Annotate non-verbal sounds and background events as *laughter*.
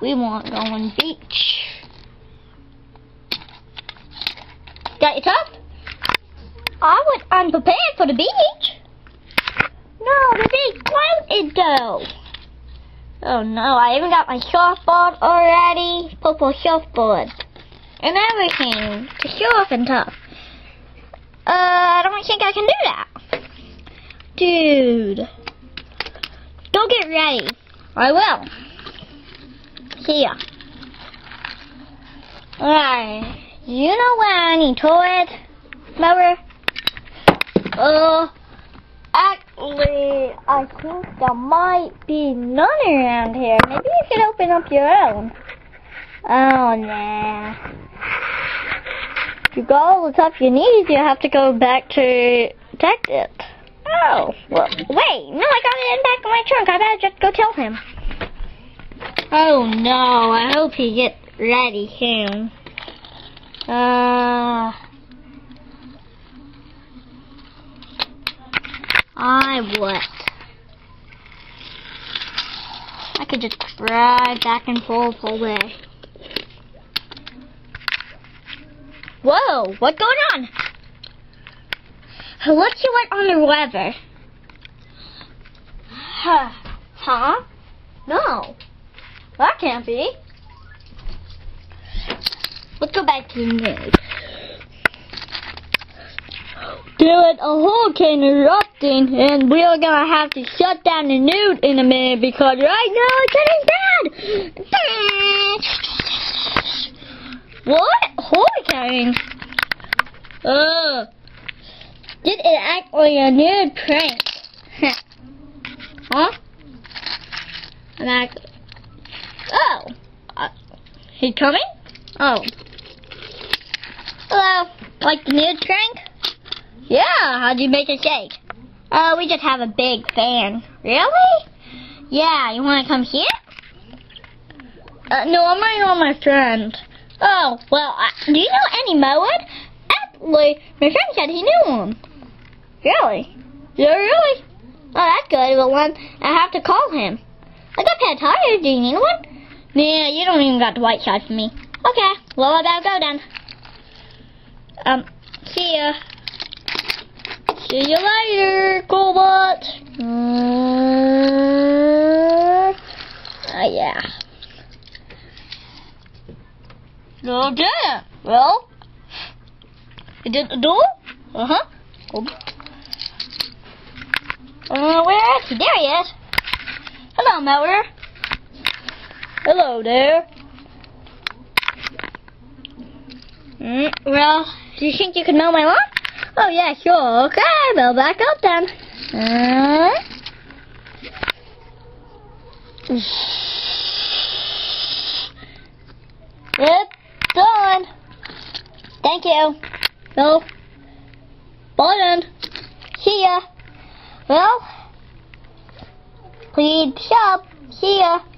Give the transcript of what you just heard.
We want going beach. Got your top? I was unprepared for the beach. No, the beach floated though. Oh no, I even got my surfboard already. Purple surfboard. And everything to surf and stuff. Uh, I don't think I can do that. Dude. Go get ready. I will. See ya. Alright. You know where I need toilet? Mower? Uh, actually, I think there might be none around here. Maybe you could open up your own. Oh, nah. You got all the stuff you need, you have to go back to protect it. Oh, well, wait, no, I got it in back of my trunk. I better just go tell him. Oh no, I hope he gets ready soon. Uh, I what? I could just ride back and forth all day. Whoa, what's going on? What you went on the weather? Huh? Huh? No. That can't be. Let's go back to the news. There is a hurricane erupting, and we are gonna have to shut down the news in a minute because right now it's getting bad. What hurricane? Uh, this is actually a new prank. *laughs* huh? I'm actually. Uh, coming? Oh. Hello. Like the new prank? Yeah, how'd you make it shake? Oh, we just have a big fan. Really? Yeah, you want to come here? Uh, no, I'm waiting on my friend. Oh, well, do you know any mode? Actually, my friend said he knew one. Really? Yeah, really? Oh, that's good. Well, then I have to call him. I got pet tires. Do you need one? Nah, you don't even got the white shot for me. Okay, well, I better go then. Um, see ya. See you later, Cobot. Uh, yeah. Did Well, you did the door? Uh-huh. Oh. Uh, is? There he is. Hello, Mower. Hello there. Mm, well, do you think you can mow my lawn? Oh, yeah, sure. Okay, mow back up then. Uh, yep, done. Thank you. No. Bye then. See ya. Well, please shop. See ya.